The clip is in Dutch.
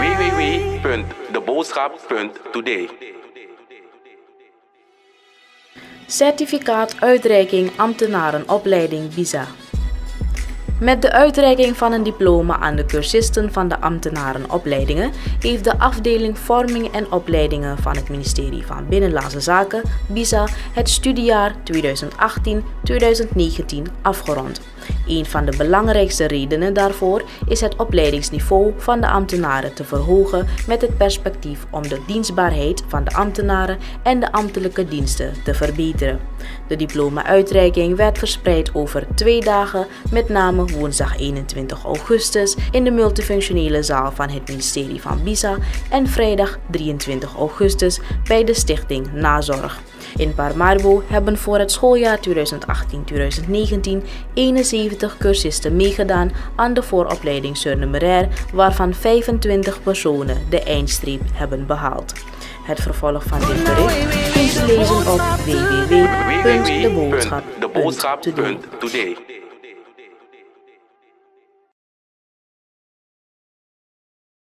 www.deboodschap.today. Certificaat uitreiking ambtenarenopleiding visa. Met de uitreiking van een diploma aan de cursisten van de ambtenarenopleidingen heeft de afdeling Vorming en Opleidingen van het ministerie van Binnenlandse Zaken, BISA, het studiejaar 2018-2019 afgerond. Een van de belangrijkste redenen daarvoor is het opleidingsniveau van de ambtenaren te verhogen met het perspectief om de dienstbaarheid van de ambtenaren en de ambtelijke diensten te verbeteren. De diploma-uitreiking werd verspreid over twee dagen, met name woensdag 21 augustus in de multifunctionele zaal van het ministerie van BISA en vrijdag 23 augustus bij de stichting Nazorg. In Paramaribo hebben voor het schooljaar 2018-2019 71 cursisten meegedaan aan de vooropleiding Surnumerair, waarvan 25 personen de eindstreep hebben behaald. Het vervolg van dit bericht kunt u lezen op www.deboodschap.today. www.deboodschap.today.